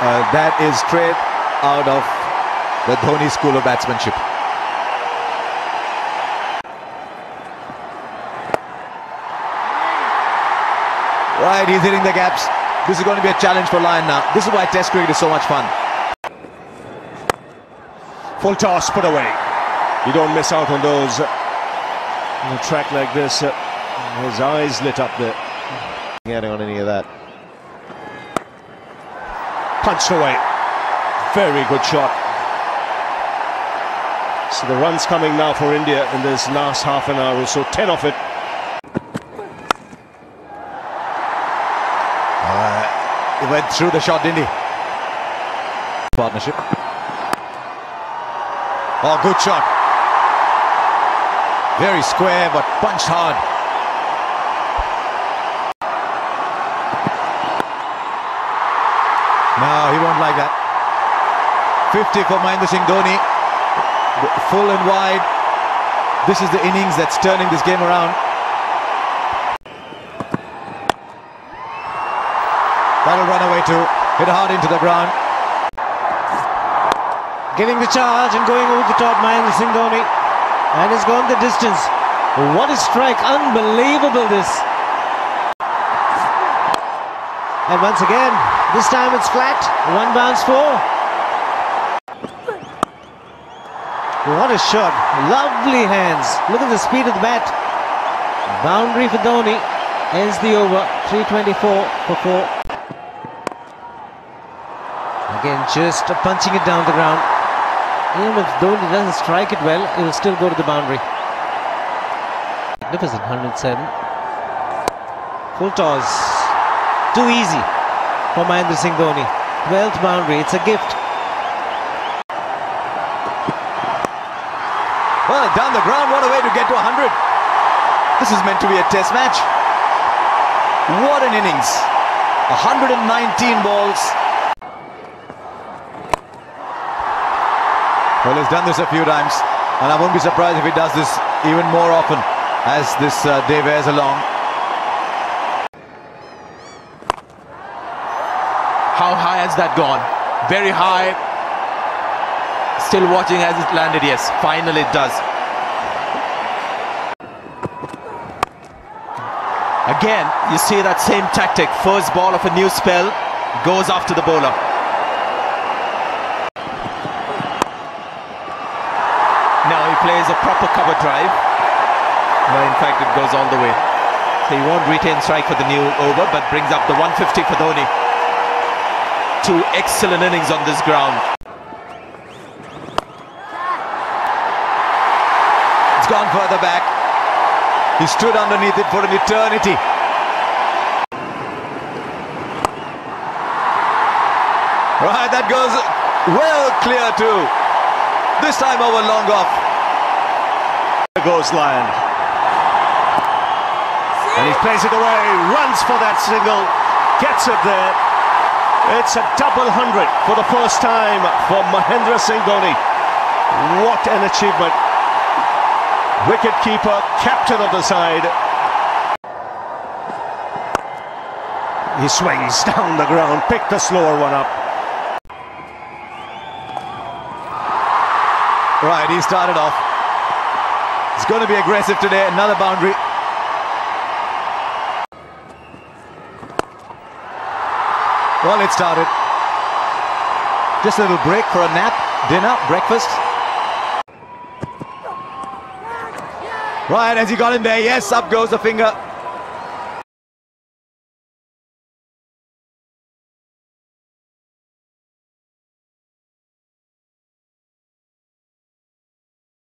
Uh, that is straight out of the Dhoni school of batsmanship. Right, he's hitting the gaps. This is going to be a challenge for Lyon now. This is why Test cricket is so much fun. Full toss put away. You don't miss out on those. On a track like this, his eyes lit up there. Getting on any of that. Punched away. Very good shot. So the runs coming now for India in this last half an hour or so. 10 off it. Uh, he went through the shot, didn't he? Partnership. Oh, good shot. Very square, but punched hard. No, he won't like that. 50 for Mahendra Singh Dhoni. Full and wide. This is the innings that's turning this game around. That'll run away too. Hit hard into the ground. Giving the charge and going over the top, Mahendra Singh Dhoni. And has gone the distance. What a strike. Unbelievable this. And once again, this time it's flat. One bounce four. What a shot. Lovely hands. Look at the speed of the bat. Boundary for Dhoni. Ends the over. 324 for four. Again, just punching it down the ground. Even if Dhoni doesn't strike it well, it will still go to the boundary. Magnificent 107. Full toss. Too easy for Mahendra Singh Dhoni. 12th boundary. It's a gift. Well, down the ground, what a way to get to 100. This is meant to be a test match. What an innings. 119 balls. Well, he's done this a few times, and I won't be surprised if he does this even more often as this uh, day wears along. How high has that gone? Very high. Still watching as it landed, yes. Finally it does. Again, you see that same tactic. First ball of a new spell goes after the bowler. Now he plays a proper cover drive. No, in fact, it goes all the way. So he won't retain strike for the new over, but brings up the 150 for Dhoni. Two excellent innings on this ground. It's gone further back. He stood underneath it for an eternity. Right, that goes well clear too. This time over long off. There goes Lyon. And he plays it away, runs for that single, gets it there. It's a double hundred for the first time for Mahendra Singh Dhoni. What an achievement. Wicket keeper, captain of the side. He swings down the ground, pick the slower one up. Right, he started off. It's going to be aggressive today. Another boundary. Well, it started. Just a little break for a nap, dinner, breakfast. Right, as he got in there, yes, up goes the finger.